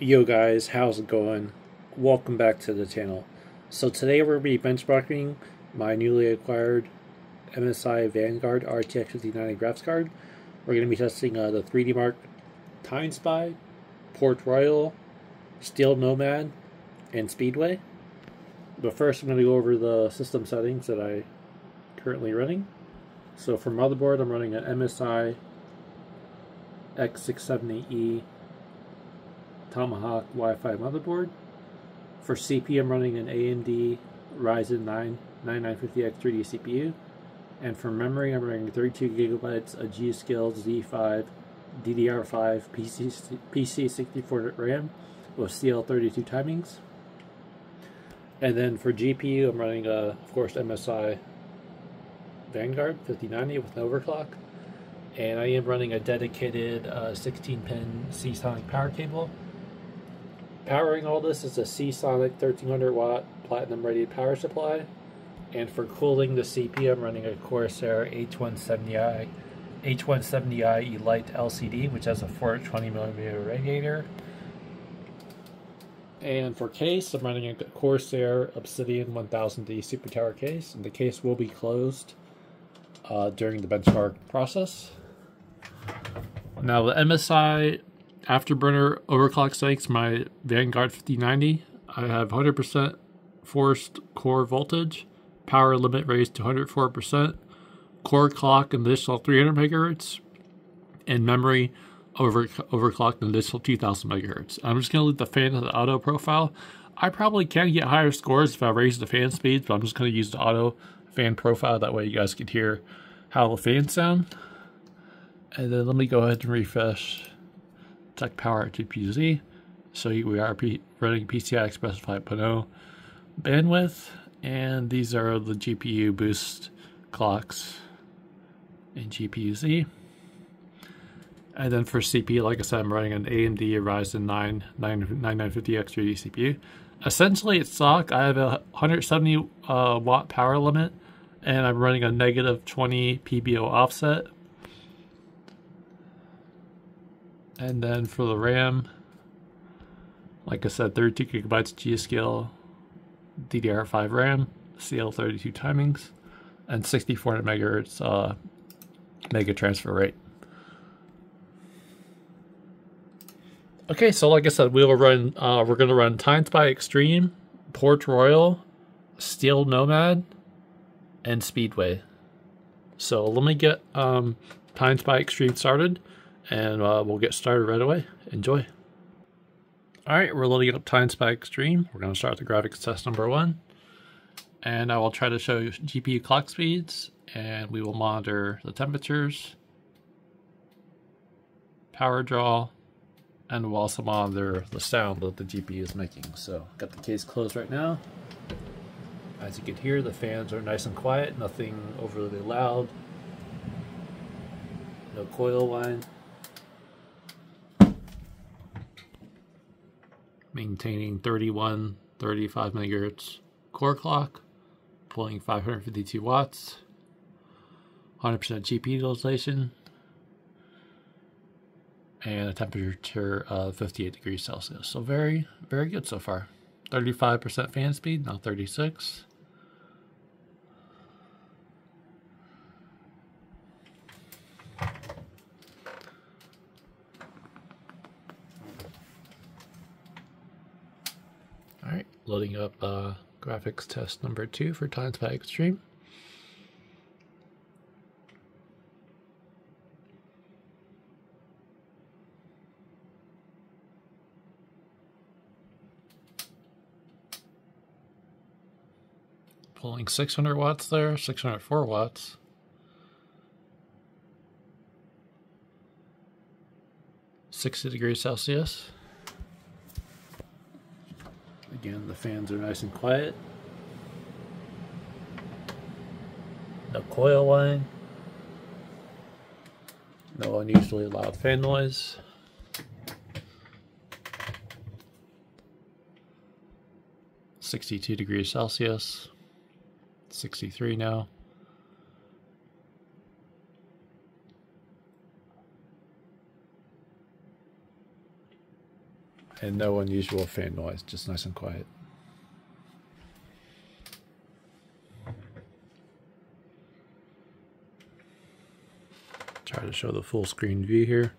Yo guys, how's it going? Welcome back to the channel. So today we're going to be benchmarking my newly acquired MSI Vanguard RTX 5090 graphics card. We're going to be testing uh, the 3D Mark Time Spy, Port Royal, Steel Nomad, and Speedway. But first I'm going to go over the system settings that I currently running. So for motherboard I'm running an MSI X670E Tomahawk Wi-Fi motherboard. For CPU, I'm running an AMD Ryzen 9 9950X 3D CPU. And for memory, I'm running 32 gigabytes of G.Skill Z5 DDR5 PC, PC64 RAM with CL32 timings. And then for GPU, I'm running, a, of course, MSI Vanguard 5090 with an overclock. And I am running a dedicated 16-pin uh, Seasonic power cable Powering all this is a Seasonic 1300 watt platinum rated power supply. And for cooling the CPU, I'm running a Corsair H170i H170i Elite LCD, which has a 420 millimeter radiator. And for case, I'm running a Corsair Obsidian 1000D Super Tower case, and the case will be closed uh, during the benchmark process. Now, the MSI afterburner overclock settings my Vanguard 5090. I have 100% forced core voltage, power limit raised to 104%, core clock an additional 300 megahertz, and memory over overclocked an additional 2000 megahertz. I'm just going to leave the fan at the auto profile. I probably can get higher scores if I raise the fan speeds, but I'm just going to use the auto fan profile. That way you guys can hear how the fans sound. And then let me go ahead and refresh Tech Power GPU-Z. So we are running PCI Express 5.0 bandwidth, and these are the GPU boost clocks in GPU-Z. And then for CPU, like I said, I'm running an AMD Ryzen 9 9950X 3D CPU. Essentially, it's stock. I have a 170 uh, watt power limit, and I'm running a negative 20 PBO offset. And then for the RAM, like I said, 32 gigabytes G.Skill DDR5 RAM, CL32 timings, and 6400 megahertz uh, mega transfer rate. Okay, so like I said, we will run. Uh, we're going to run Time Spy Extreme, Port Royal, Steel Nomad, and Speedway. So let me get um, Time Spy Extreme started and uh, we'll get started right away. Enjoy. All right, we're loading up Time Spy Extreme. We're to start the graphics test number one. And I will try to show you GPU clock speeds, and we will monitor the temperatures, power draw, and we'll also monitor the sound that the GPU is making. So, got the case closed right now. As you can hear, the fans are nice and quiet, nothing overly loud, no coil whine. Maintaining 31, 35 megahertz core clock, pulling 552 watts, 100% GPU utilization, and a temperature of 58 degrees Celsius. So very, very good so far. 35% fan speed, now 36. Loading up uh, graphics test number two for Time Spy Extreme. Pulling 600 watts there, 604 watts. Sixty degrees Celsius. Again, the fans are nice and quiet. No coil whine. No unusually loud fan noise. Sixty-two degrees Celsius. Sixty-three now. And no unusual fan noise, just nice and quiet. Try to show the full screen view here.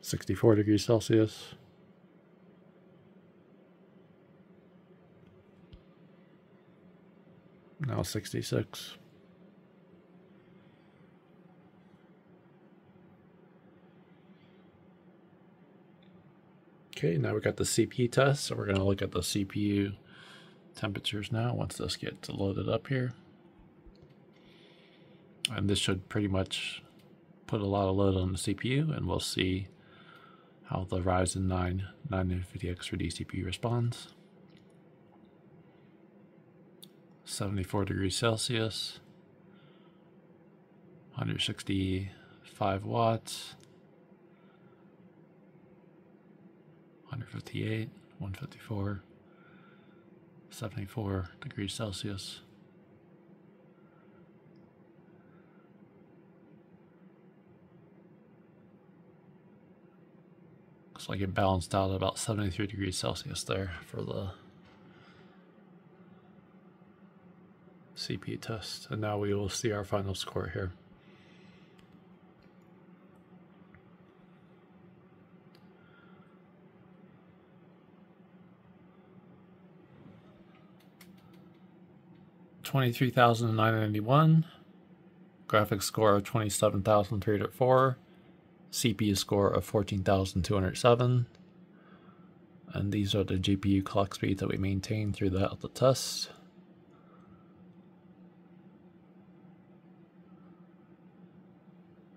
64 degrees Celsius. Now 66. Okay, now we've got the CPU test, so we're going to look at the CPU temperatures now once this gets loaded up here. And this should pretty much put a lot of load on the CPU, and we'll see how the Ryzen 9 950X3D CPU responds. 74 degrees Celsius, 165 watts, 158, 154, 74 degrees Celsius. Looks like it balanced out at about 73 degrees Celsius there for the CP test. And now we will see our final score here. Twenty-three thousand nine ninety-one, graphics score of twenty-seven thousand three hundred four, CPU score of 14,207. And these are the GPU clock speeds that we maintain throughout the test.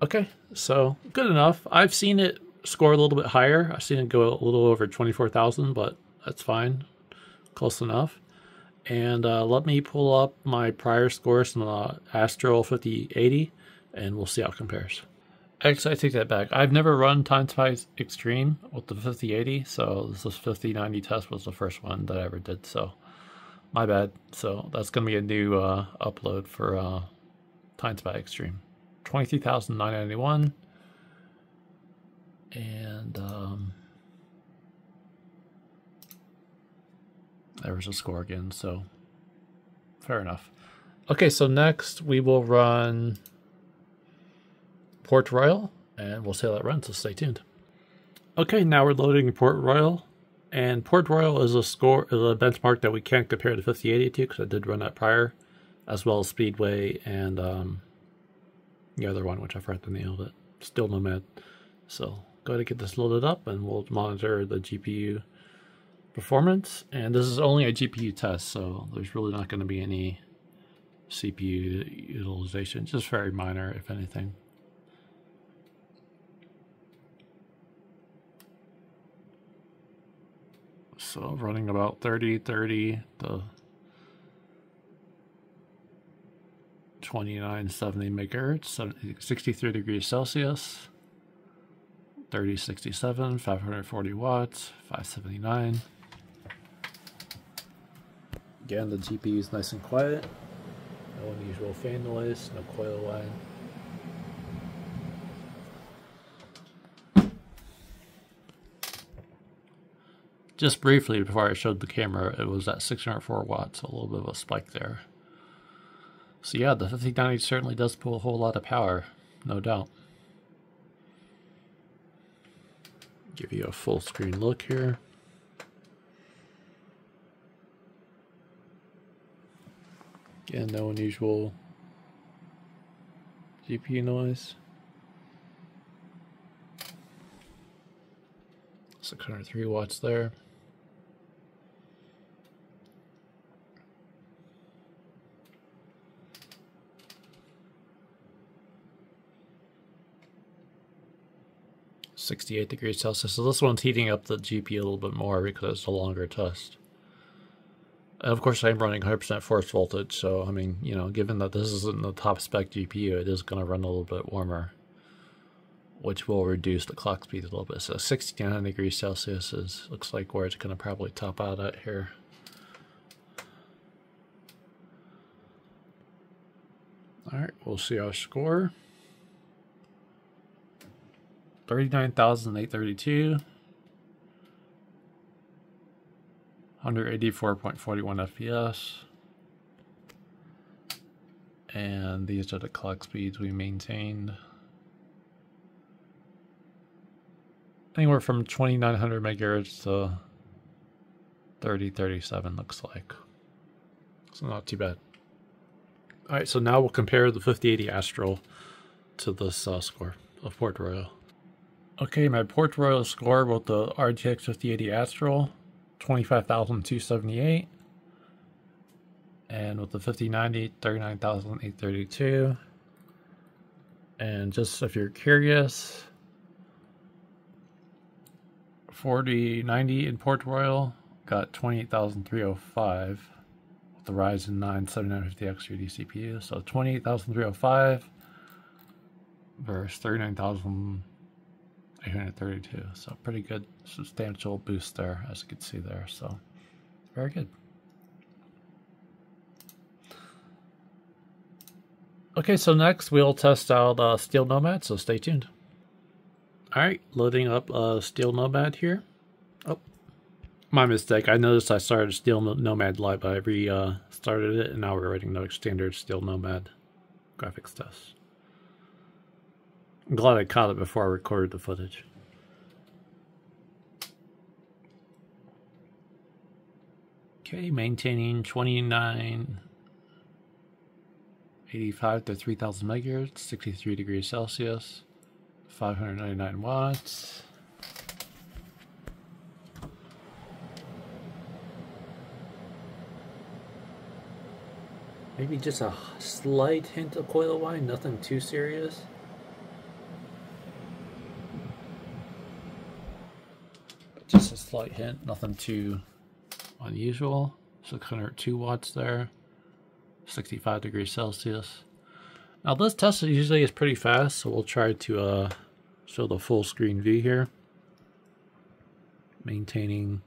Okay, so good enough. I've seen it score a little bit higher. I've seen it go a little over 24,000, but that's fine. Close enough. And uh, let me pull up my prior scores from the Astral 5080, and we'll see how it compares. Actually, I take that back. I've never run Time TimeSpy Extreme with the 5080, so this is 5090 test was the first one that I ever did, so my bad. So that's going to be a new uh, upload for uh, TimeSpy Extreme. 23,991. And um, there was a score again, so fair enough. Okay, so next we will run Port Royal, and we'll see how that runs, so stay tuned. Okay, now we're loading Port Royal, and Port Royal is a score, is a benchmark that we can't compare the 5080 to, because I did run that prior, as well as Speedway and um, the other one, which I forgot the name of it. Steel Nomad. So go ahead and get this loaded up, and we'll monitor the GPU performance. And this is only a GPU test, so there's really not going to be any CPU utilization, just very minor, if anything. So running about 30, 30 to 2970 megahertz, 63 degrees Celsius, 3067, 540 watts, 579. Again, the GPU is nice and quiet. No unusual fan noise, no coil whine. Just briefly before I showed the camera, it was at 604 watts, a little bit of a spike there. So yeah, the 5090 certainly does pull a whole lot of power, no doubt. Give you a full screen look here. Again, no unusual GPU noise. 603 watts there. 68 degrees Celsius. So this one's heating up the GPU a little bit more because it's a longer test. And of course, I'm running 100% force voltage, so I mean, you know, given that this isn't the top spec GPU, it is going to run a little bit warmer, which will reduce the clock speed a little bit. So 69 degrees Celsius is looks like where it's going to probably top out at here. All right, we'll see our score. 39,832. 184.41 FPS. And these are the clock speeds we maintained. Anywhere from 2900 megahertz to 3037 looks like. So not too bad. Alright, so now we'll compare the 5080 Astral to this uh, score of Port Royal. Okay, my Port Royal score with the RTX 5080 Astral, 25,278. And with the 5090, 39,832. And just if you're curious, 4090 in Port Royal got 28,305 with the Ryzen 9 7950X 3D CPU. So 28,305 versus 39,832. So pretty good, substantial boost there, as you can see there. So very good. Okay, so next we'll test out uh, Steel Nomad, so stay tuned. Alright, loading up uh, Steel Nomad here. Oh, my mistake. I noticed I started Steel Nomad Live, but I restarted uh, it, and now we're writing no standard Steel Nomad graphics test. I'm glad I caught it before I recorded the footage. Okay, maintaining 29 85 to 3000 megahertz, 63 degrees Celsius, 599 watts. Maybe just a slight hint of coil whine, nothing too serious. Just a slight hint, nothing too unusual. 602 watts there. 65 degrees Celsius. Now this test usually is pretty fast, so we'll try to uh, show the full screen view here. Maintaining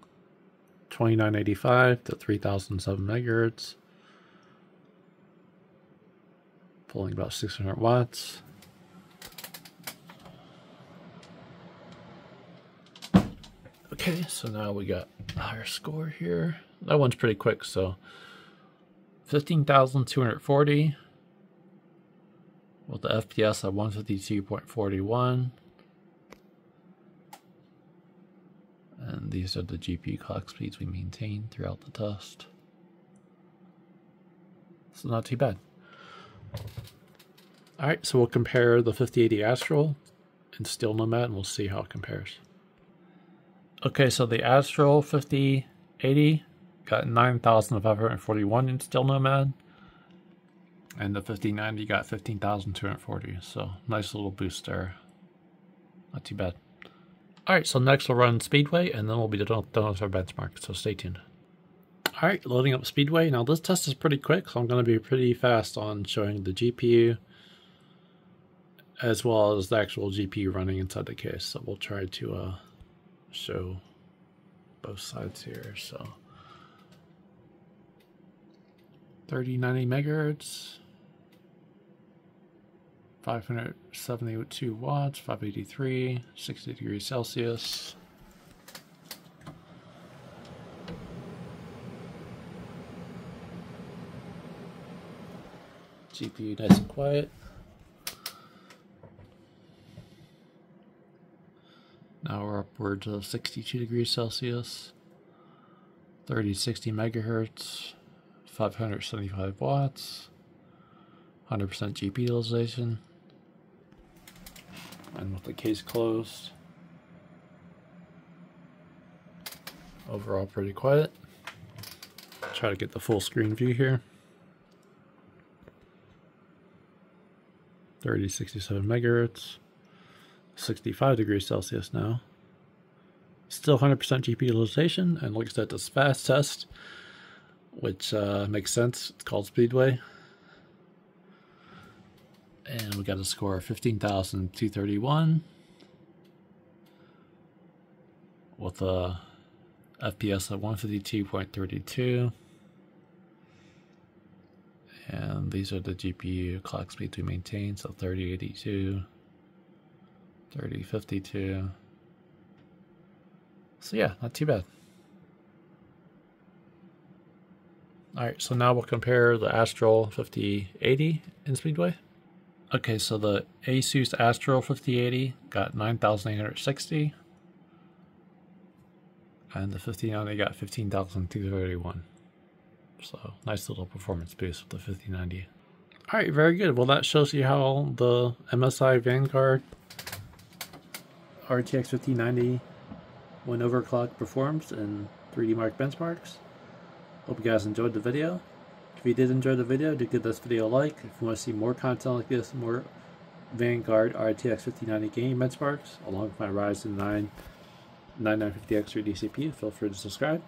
2985 to 3007 megahertz. Pulling about 600 watts. Okay, so now we got our score here. That one's pretty quick, so 15,240 with the FPS at 152.41. And these are the GPU clock speeds we maintain throughout the test. So not too bad. Alright, so we'll compare the 5080 Astral and Steel Nomad and we'll see how it compares. Okay, so the Astral 5080 got 9,541 in Steel Nomad. And the 5090 got 15,240. So nice little boost there. Not too bad. Alright, so next we'll run Speedway and then we'll be done with our benchmark. So stay tuned. Alright, loading up Speedway. Now this test is pretty quick, so I'm going to be pretty fast on showing the GPU as well as the actual GPU running inside the case. So we'll try to uh, show both sides here. So 3090 megahertz, 572 watts, 583, 60 degrees Celsius. GPU nice and quiet. Now we're upwards of 62 degrees Celsius, 30, 60 megahertz, 575 watts, 100% GPU utilization, and with the case closed, overall pretty quiet. Try to get the full screen view here. 3067 megahertz, 65 degrees Celsius now. Still 100% GPU utilization, and I said, this fast test which uh, makes sense. It's called Speedway. And we got a score of 15,231 with a FPS at 152.32. And these are the GPU clock speeds we maintain, so 3082, 30, 52. So yeah, not too bad. Alright, so now we'll compare the Astral 5080 in Speedway. Okay, so the Asus Astral 5080 got 9,860. And the 5090 got 15,231. So nice little performance boost with the 5090. Alright, very good. Well, that shows you how the MSI Vanguard RTX 5090 when overclock performs in 3D Mark benchmarks. Hope you guys enjoyed the video. If you did enjoy the video, do give this video a like. If you want to see more content like this, more Vanguard RTX 5090 game benchmarks, along with my Ryzen 9 9950X 3D CPU, feel free to subscribe.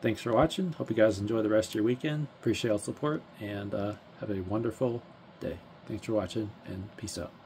Thanks for watching. Hope you guys enjoy the rest of your weekend. Appreciate all support and uh, have a wonderful day. Thanks for watching and peace out.